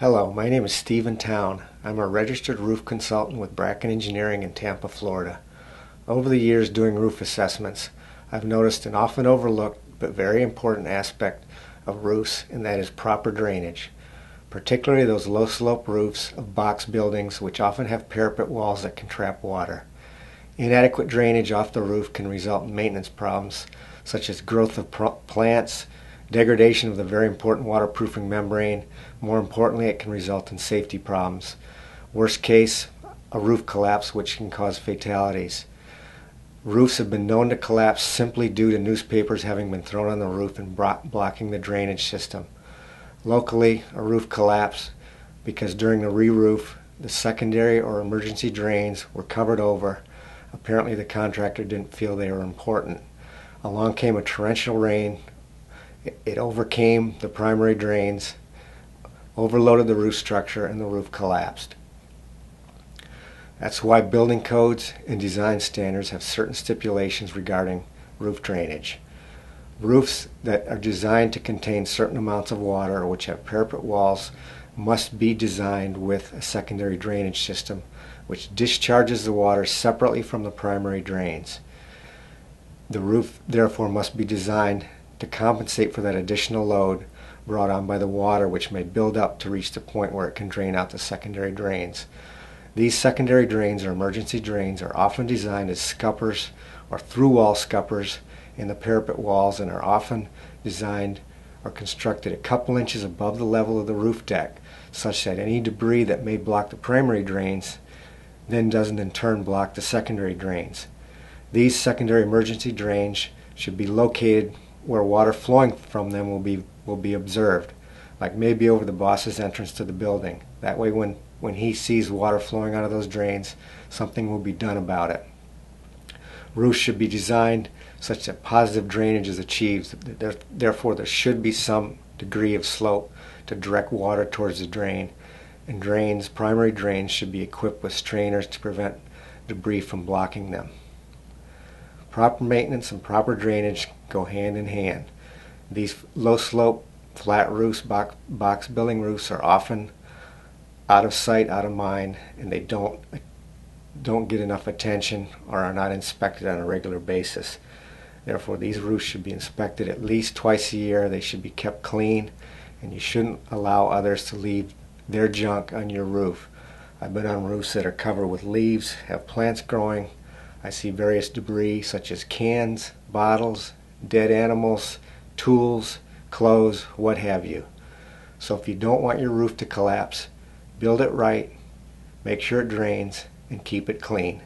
Hello, my name is Stephen Towne. I'm a registered roof consultant with Bracken Engineering in Tampa, Florida. Over the years doing roof assessments, I've noticed an often overlooked but very important aspect of roofs, and that is proper drainage, particularly those low slope roofs of box buildings which often have parapet walls that can trap water. Inadequate drainage off the roof can result in maintenance problems such as growth of plants, degradation of the very important waterproofing membrane. More importantly, it can result in safety problems. Worst case, a roof collapse which can cause fatalities. Roofs have been known to collapse simply due to newspapers having been thrown on the roof and blocking the drainage system. Locally, a roof collapsed because during the re-roof, the secondary or emergency drains were covered over. Apparently the contractor didn't feel they were important. Along came a torrential rain, it overcame the primary drains, overloaded the roof structure, and the roof collapsed. That's why building codes and design standards have certain stipulations regarding roof drainage. Roofs that are designed to contain certain amounts of water which have parapet walls must be designed with a secondary drainage system which discharges the water separately from the primary drains. The roof therefore must be designed to compensate for that additional load brought on by the water which may build up to reach the point where it can drain out the secondary drains. These secondary drains or emergency drains are often designed as scuppers or through-wall scuppers in the parapet walls and are often designed or constructed a couple inches above the level of the roof deck such that any debris that may block the primary drains then doesn't in turn block the secondary drains. These secondary emergency drains should be located where water flowing from them will be will be observed, like maybe over the boss's entrance to the building. That way when, when he sees water flowing out of those drains, something will be done about it. Roofs should be designed such that positive drainage is achieved. Therefore, there should be some degree of slope to direct water towards the drain. And drains, primary drains, should be equipped with strainers to prevent debris from blocking them. Proper maintenance and proper drainage go hand in hand. These low slope flat roofs, box, box building roofs are often out of sight, out of mind, and they don't don't get enough attention or are not inspected on a regular basis. Therefore, these roofs should be inspected at least twice a year. They should be kept clean, and you shouldn't allow others to leave their junk on your roof. I've been on roofs that are covered with leaves, have plants growing. I see various debris such as cans, bottles, dead animals, tools, clothes, what have you. So if you don't want your roof to collapse, build it right, make sure it drains, and keep it clean.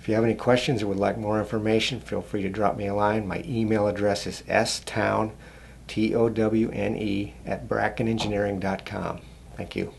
If you have any questions or would like more information, feel free to drop me a line. My email address is stowne, T-O-W-N-E, at brackenengineering.com. Thank you.